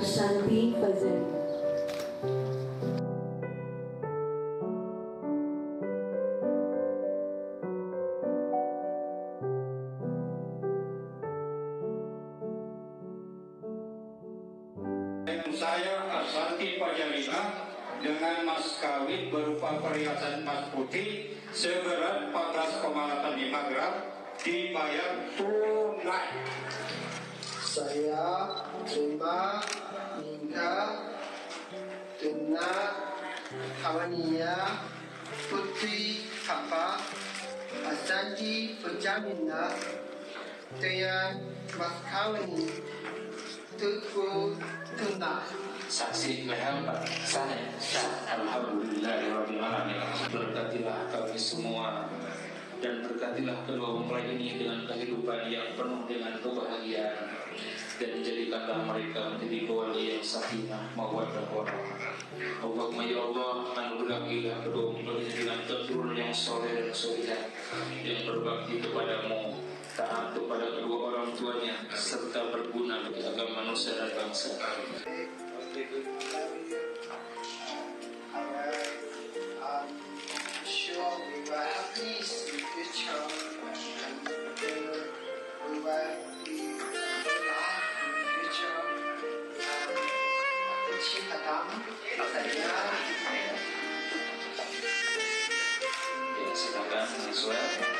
Fazil. Dengan saya Asanti Pajalina dengan mas kawin berupa perhiasan emas putih seberat 14,85 gram dibayar tunai. Saya terima nikah dengan Kawania Putri Kapa Asanti Pejamina dengan Mas Kawani Tuku Tuna. saksi leher Pak. Saya sah Alhamdulillahirrahmanirrahim berkatilah kami semua. Dan berkatilah kedua mempelai ini dengan kehidupan yang penuh dengan kebahagiaan dan jadikanlah mereka menjadi keluarga yang sakinah mawaddah warahmah Allahumma ya Allah anugerahilah kedua mempelai dengan keturunan yang soleh dan solehah yang berbakti kepadamu taat kepada kedua orang tuanya serta berguna bagi agama manusia dan bangsa Venezuela.